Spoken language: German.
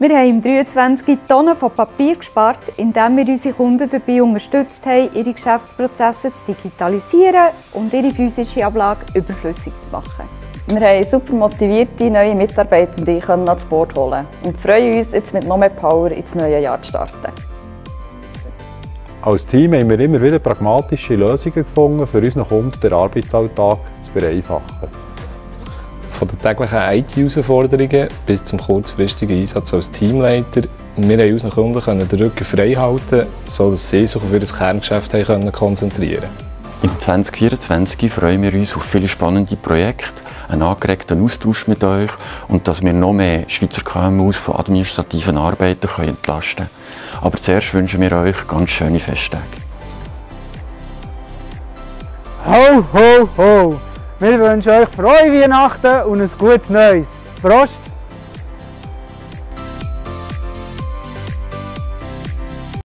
Wir haben im 23 Tonnen von Papier gespart, indem wir unsere Kunden dabei unterstützt haben, ihre Geschäftsprozesse zu digitalisieren und ihre physische Ablage überflüssig zu machen. Wir haben super motivierte neue Mitarbeitende ans Board holen und freuen uns, jetzt mit noch mehr Power ins neue Jahr zu starten. Als Team haben wir immer wieder pragmatische Lösungen gefunden, für unseren Kunden den Arbeitsalltag zu vereinfachen. Den täglichen IT-Herausforderungen bis zum kurzfristigen Einsatz als Teamleiter. Wir haben unseren Kunden den Rücken frei halten, sodass sie sich auf ihr Kerngeschäft konzentrieren konnten. Im 2024 freuen wir uns auf viele spannende Projekte einen angeregten Austausch mit euch und dass wir noch mehr Schweizer KMUs von administrativen Arbeiten können entlasten können. Aber zuerst wünschen wir euch ganz schöne Festtage. Ho, ho, ho! Wir wünschen euch frohe Weihnachten und ein gutes Neues. Frost